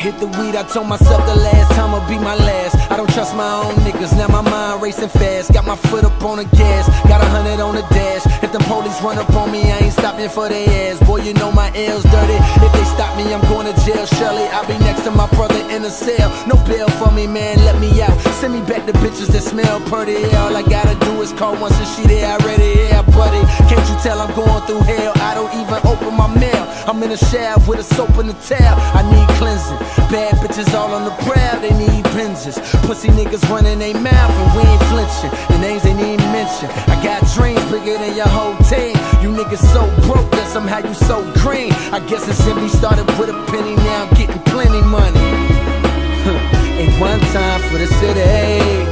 hit the weed, I told myself the last time will be my last. I don't trust my own niggas, now my mind racing fast. Got my foot up on the gas, got a hundred on the dash. If the police run up on me, I ain't stopping for their ass. Boy, you know my L's dirty. If they stop me, I'm going to jail. Surely I'll be next to my brother in a cell. No bail for me, man, let me out. Send me back the bitches that smell pretty. All I gotta do is call once and she there already. Yeah, buddy. Can't you tell I'm going through hell? I don't even open my. I'm in a shower with a soap and a towel. I need cleansing. Bad bitches all on the prowl, they need binges. Pussy niggas running they mouth and we ain't flinching. The names ain't even mention. I got dreams bigger than your whole team. You niggas so broke that somehow you so green. I guess it simply started with a penny, now I'm getting plenty money. Ain't one time for the city,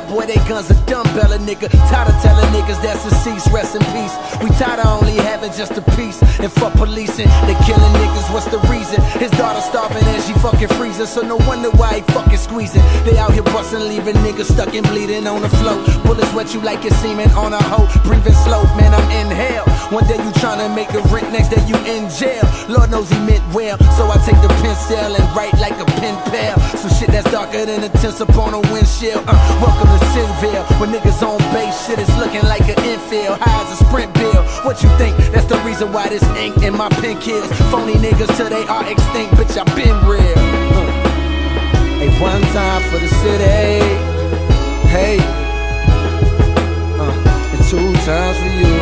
outside, boy. They guns a dumbbell, a nigga. Tired of telling niggas that's deceased, rest in peace. We tired of only having just a piece. And fuck policing, they killing niggas, what's the reason? His daughter starving and she fucking freezing, so no wonder why he fucking squeezing. They out here busting, leaving niggas stuck and bleeding on the floor. Bullets wet you like you're semen on a hoe, breathing slow, man, I'm in hell. One day you tryna make the rent, next day you in jail. Lord knows he meant well, so I take the pencil and write like a pen pal. Some shit that's darker than a tense up on a windshield. Uh, welcome to Sinville, when niggas on base, shit is looking like an infield. High as a sprint bill. What you think? That's the reason why this ink in my pen kills. Phony niggas till they are extinct, bitch, I've been real. Uh. Hey, one time for the city. Hey. Uh, and two times for you.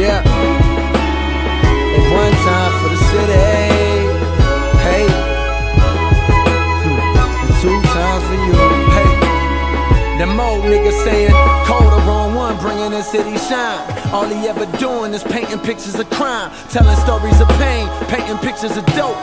Yeah. Niggas saying, Cole the wrong one, bringing the city shine. All he ever doing is painting pictures of crime, telling stories of pain, painting pictures of dope.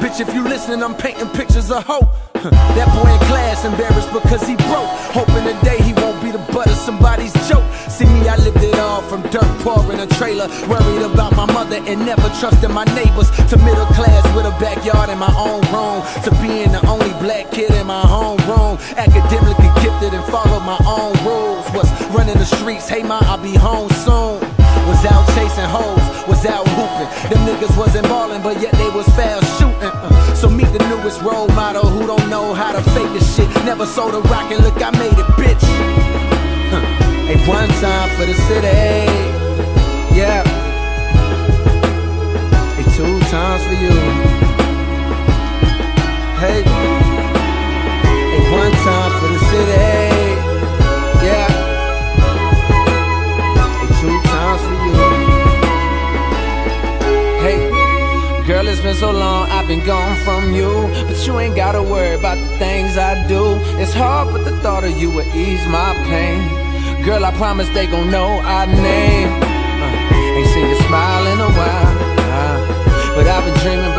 Bitch, if you listening, I'm painting pictures of hope. that boy in class embarrassed because he broke, hoping today he won't be the butt of somebody's joke. See me, I lived it all from dirt poor in a trailer, worried about my mother and never trusting my neighbors. To middle class with a backyard in my own room, to being the only black kid in my home room, running the streets, hey ma, I'll be home soon. Was out chasing hoes, was out hooping. Them niggas wasn't ballin', but yet they was fast shooting. Uh, so meet the newest role model who don't know how to fake this shit. Never sold a rock and look, I made it, bitch. Huh. Hey, one time for the city, yeah. Hey, two times for you. Girl, it's been so long, I've been gone from you. But you ain't gotta worry about the things I do. It's hard, but the thought of you will ease my pain. Girl, I promise they gon' know our name. Uh, ain't seen you smile in a while. uh, but I've been dreaming